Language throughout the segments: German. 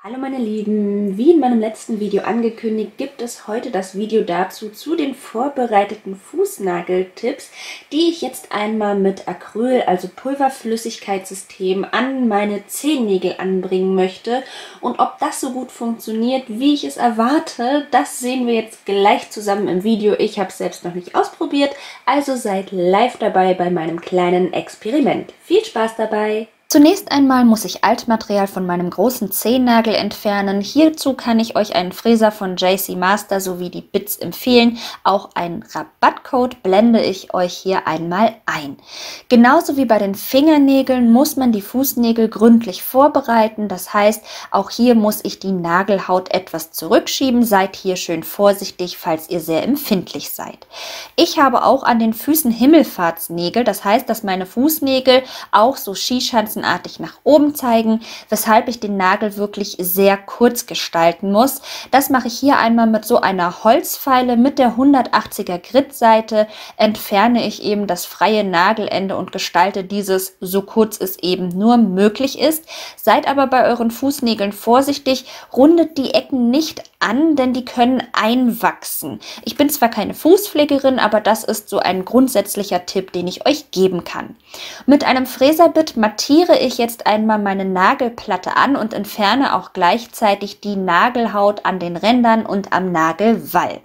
Hallo meine Lieben, wie in meinem letzten Video angekündigt, gibt es heute das Video dazu zu den vorbereiteten Fußnageltipps, die ich jetzt einmal mit Acryl, also Pulverflüssigkeitssystem, an meine Zehennägel anbringen möchte. Und ob das so gut funktioniert, wie ich es erwarte, das sehen wir jetzt gleich zusammen im Video. Ich habe es selbst noch nicht ausprobiert, also seid live dabei bei meinem kleinen Experiment. Viel Spaß dabei! Zunächst einmal muss ich Altmaterial von meinem großen Zehennagel entfernen. Hierzu kann ich euch einen Fräser von JC Master sowie die Bits empfehlen. Auch einen Rabattcode blende ich euch hier einmal ein. Genauso wie bei den Fingernägeln muss man die Fußnägel gründlich vorbereiten. Das heißt, auch hier muss ich die Nagelhaut etwas zurückschieben. Seid hier schön vorsichtig, falls ihr sehr empfindlich seid. Ich habe auch an den Füßen Himmelfahrtsnägel. Das heißt, dass meine Fußnägel auch so Skischanzen spitzenartig nach oben zeigen, weshalb ich den Nagel wirklich sehr kurz gestalten muss. Das mache ich hier einmal mit so einer Holzfeile mit der 180er Gritseite entferne ich eben das freie Nagelende und gestalte dieses so kurz es eben nur möglich ist. Seid aber bei euren Fußnägeln vorsichtig, rundet die Ecken nicht an, denn die können einwachsen. Ich bin zwar keine Fußpflegerin, aber das ist so ein grundsätzlicher Tipp, den ich euch geben kann. Mit einem Fräserbit mattiere massiere ich jetzt einmal meine Nagelplatte an und entferne auch gleichzeitig die Nagelhaut an den Rändern und am Nagelwall.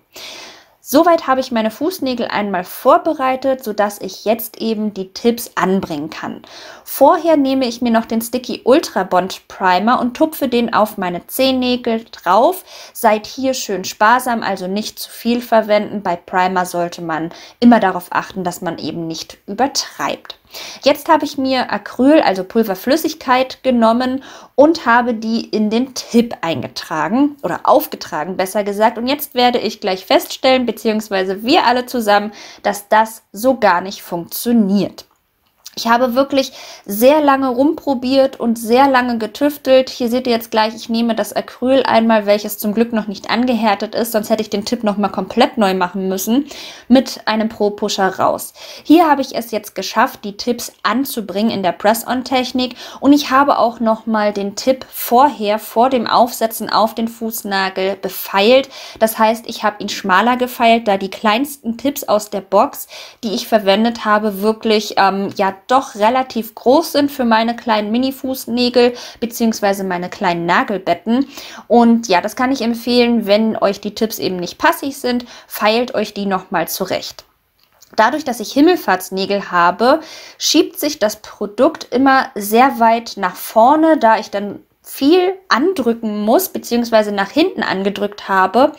Soweit habe ich meine Fußnägel einmal vorbereitet, sodass ich jetzt eben die Tipps anbringen kann. Vorher nehme ich mir noch den Sticky Ultra Bond Primer und tupfe den auf meine Zehennägel drauf. Seid hier schön sparsam, also nicht zu viel verwenden. Bei Primer sollte man immer darauf achten, dass man eben nicht übertreibt. Jetzt habe ich mir Acryl, also Pulverflüssigkeit, genommen und habe die in den Tipp eingetragen oder aufgetragen, besser gesagt. Und jetzt werde ich gleich feststellen, beziehungsweise wir alle zusammen, dass das so gar nicht funktioniert. Ich habe wirklich sehr lange rumprobiert und sehr lange getüftelt. Hier seht ihr jetzt gleich, ich nehme das Acryl einmal, welches zum Glück noch nicht angehärtet ist, sonst hätte ich den Tipp nochmal komplett neu machen müssen, mit einem Pro-Pusher raus. Hier habe ich es jetzt geschafft, die Tipps anzubringen in der Press-On-Technik und ich habe auch nochmal den Tipp vorher, vor dem Aufsetzen auf den Fußnagel befeilt. Das heißt, ich habe ihn schmaler gefeilt, da die kleinsten Tipps aus der Box, die ich verwendet habe, wirklich ähm, ja doch relativ groß sind für meine kleinen Mini-Fußnägel beziehungsweise meine kleinen Nagelbetten. Und ja, das kann ich empfehlen, wenn euch die Tipps eben nicht passig sind, feilt euch die nochmal zurecht. Dadurch, dass ich Himmelfahrtsnägel habe, schiebt sich das Produkt immer sehr weit nach vorne, da ich dann viel andrücken muss, beziehungsweise nach hinten angedrückt habe.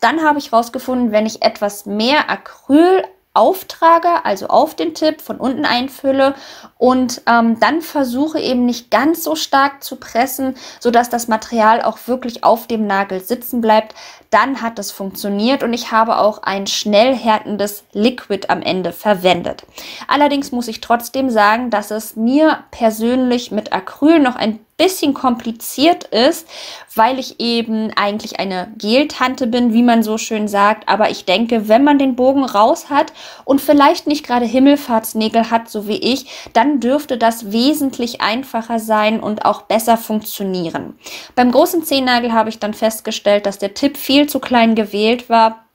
Dann habe ich herausgefunden, wenn ich etwas mehr Acryl auftrage, also auf den Tipp von unten einfülle und ähm, dann versuche eben nicht ganz so stark zu pressen, sodass das Material auch wirklich auf dem Nagel sitzen bleibt. Dann hat es funktioniert und ich habe auch ein schnell härtendes Liquid am Ende verwendet. Allerdings muss ich trotzdem sagen, dass es mir persönlich mit Acryl noch ein bisschen kompliziert ist, weil ich eben eigentlich eine Geltante bin, wie man so schön sagt. Aber ich denke, wenn man den Bogen raus hat und vielleicht nicht gerade Himmelfahrtsnägel hat, so wie ich, dann dürfte das wesentlich einfacher sein und auch besser funktionieren. Beim großen Zehennagel habe ich dann festgestellt, dass der Tipp viel zu klein gewählt war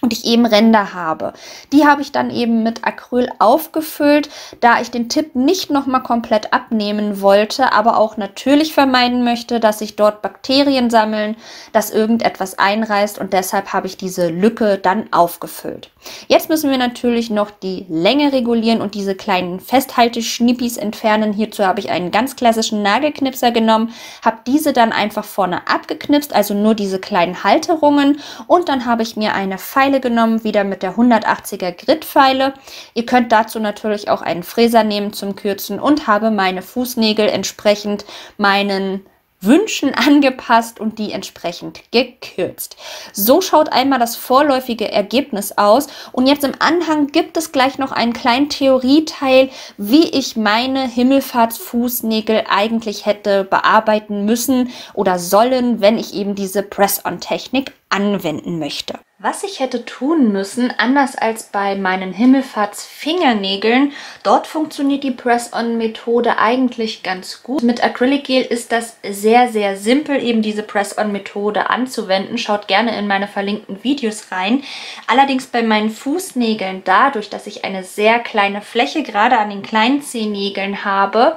und ich eben Ränder habe. Die habe ich dann eben mit Acryl aufgefüllt, da ich den Tipp nicht nochmal komplett abnehmen wollte, aber auch natürlich vermeiden möchte, dass sich dort Bakterien sammeln, dass irgendetwas einreißt und deshalb habe ich diese Lücke dann aufgefüllt. Jetzt müssen wir natürlich noch die Länge regulieren und diese kleinen Festhalteschnippis entfernen. Hierzu habe ich einen ganz klassischen Nagelknipser genommen, habe diese dann einfach vorne abgeknipst, also nur diese kleinen Halterungen und dann habe ich mir eine Pfeil Pfeile genommen, wieder mit der 180er Grid-Pfeile. Ihr könnt dazu natürlich auch einen Fräser nehmen zum Kürzen und habe meine Fußnägel entsprechend meinen Wünschen angepasst und die entsprechend gekürzt. So schaut einmal das vorläufige Ergebnis aus und jetzt im Anhang gibt es gleich noch einen kleinen Theorieteil, wie ich meine Himmelfahrtsfußnägel eigentlich hätte bearbeiten müssen oder sollen, wenn ich eben diese Press-on-Technik anwenden möchte. Was ich hätte tun müssen, anders als bei meinen Himmelfahrts-Fingernägeln, dort funktioniert die Press-On-Methode eigentlich ganz gut. Mit Acrylic Gel ist das sehr, sehr simpel, eben diese Press-On-Methode anzuwenden. Schaut gerne in meine verlinkten Videos rein. Allerdings bei meinen Fußnägeln, dadurch, dass ich eine sehr kleine Fläche gerade an den kleinen Zehennägeln habe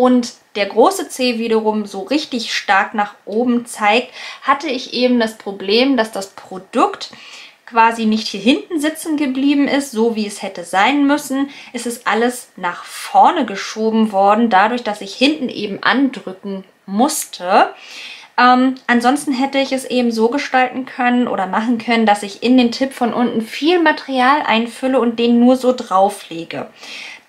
und der große Zeh wiederum so richtig stark nach oben zeigt, hatte ich eben das Problem, dass das Produkt quasi nicht hier hinten sitzen geblieben ist, so wie es hätte sein müssen, ist es alles nach vorne geschoben worden, dadurch, dass ich hinten eben andrücken musste. Ähm, ansonsten hätte ich es eben so gestalten können oder machen können, dass ich in den Tipp von unten viel Material einfülle und den nur so drauflege.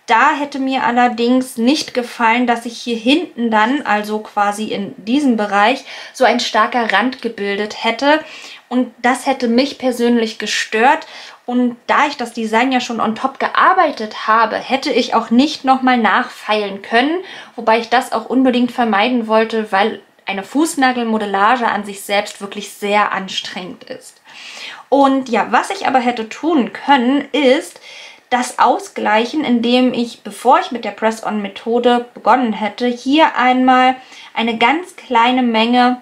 Da hätte mir allerdings nicht gefallen, dass sich hier hinten dann, also quasi in diesem Bereich, so ein starker Rand gebildet hätte. Und das hätte mich persönlich gestört. Und da ich das Design ja schon on top gearbeitet habe, hätte ich auch nicht nochmal nachfeilen können. Wobei ich das auch unbedingt vermeiden wollte, weil eine Fußnagelmodellage an sich selbst wirklich sehr anstrengend ist. Und ja, was ich aber hätte tun können, ist, das ausgleichen, indem ich, bevor ich mit der Press-On-Methode begonnen hätte, hier einmal eine ganz kleine Menge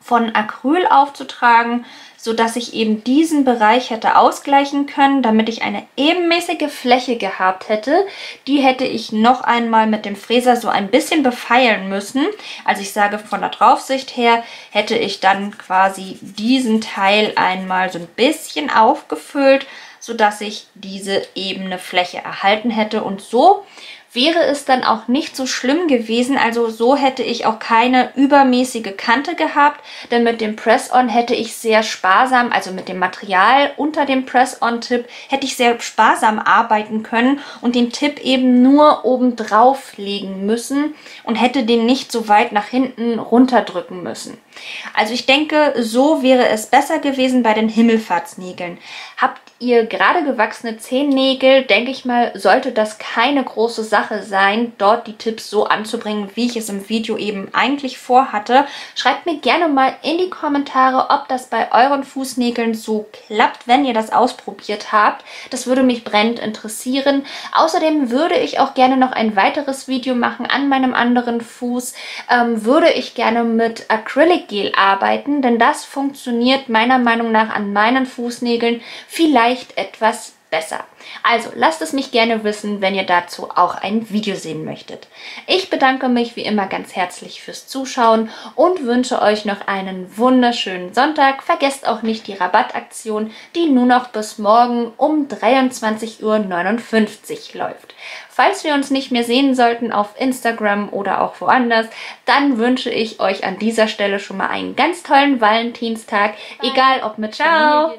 von Acryl aufzutragen, sodass ich eben diesen Bereich hätte ausgleichen können, damit ich eine ebenmäßige Fläche gehabt hätte. Die hätte ich noch einmal mit dem Fräser so ein bisschen befeilen müssen. Also ich sage von der Draufsicht her hätte ich dann quasi diesen Teil einmal so ein bisschen aufgefüllt, sodass ich diese ebene Fläche erhalten hätte. Und so wäre es dann auch nicht so schlimm gewesen. Also so hätte ich auch keine übermäßige Kante gehabt, denn mit dem Press-On hätte ich sehr sparsam, also mit dem Material unter dem Press-On-Tipp, hätte ich sehr sparsam arbeiten können und den Tipp eben nur oben drauf legen müssen und hätte den nicht so weit nach hinten runterdrücken müssen. Also ich denke, so wäre es besser gewesen bei den Himmelfahrtsnägeln. Habt ihr gerade gewachsene Zehennägel, denke ich mal, sollte das keine große Sache sein, dort die Tipps so anzubringen, wie ich es im Video eben eigentlich vorhatte. Schreibt mir gerne mal in die Kommentare, ob das bei euren Fußnägeln so klappt, wenn ihr das ausprobiert habt. Das würde mich brennend interessieren. Außerdem würde ich auch gerne noch ein weiteres Video machen an meinem anderen Fuß. Ähm, würde ich gerne mit Acrylic-Gel arbeiten, denn das funktioniert meiner Meinung nach an meinen Fußnägeln vielleicht vielleicht etwas besser. Also lasst es mich gerne wissen, wenn ihr dazu auch ein Video sehen möchtet. Ich bedanke mich wie immer ganz herzlich fürs Zuschauen und wünsche euch noch einen wunderschönen Sonntag. Vergesst auch nicht die Rabattaktion, die nur noch bis morgen um 23.59 Uhr läuft. Falls wir uns nicht mehr sehen sollten auf Instagram oder auch woanders, dann wünsche ich euch an dieser Stelle schon mal einen ganz tollen Valentinstag, egal ob mit Ciao.